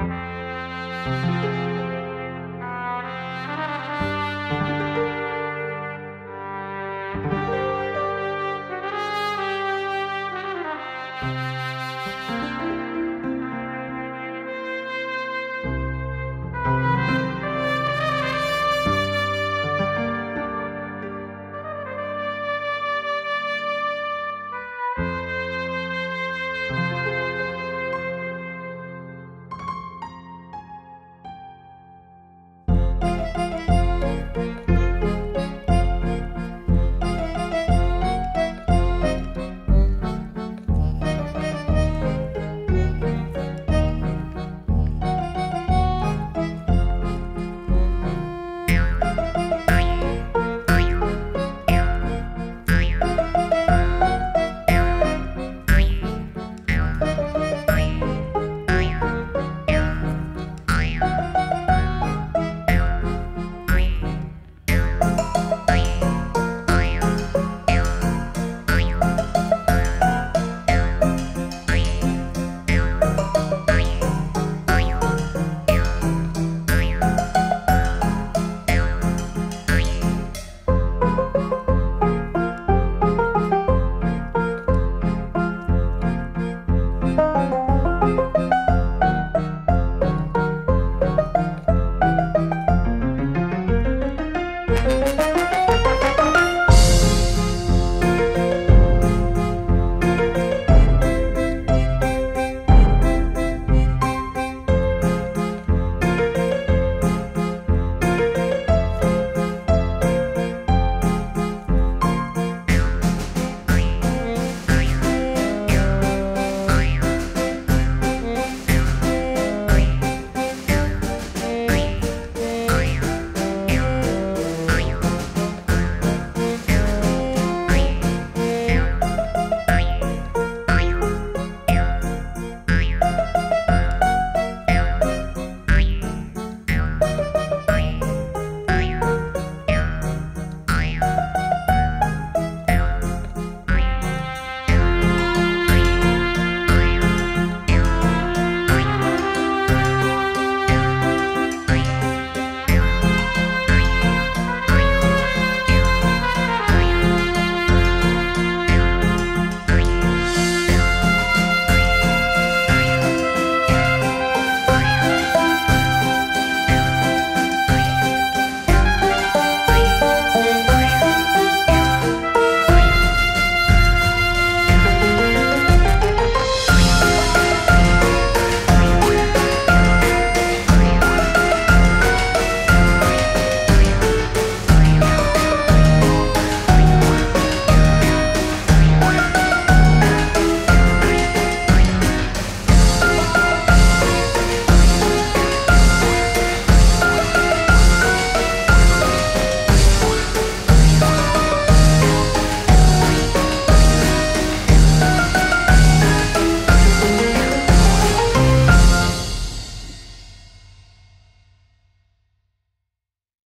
Música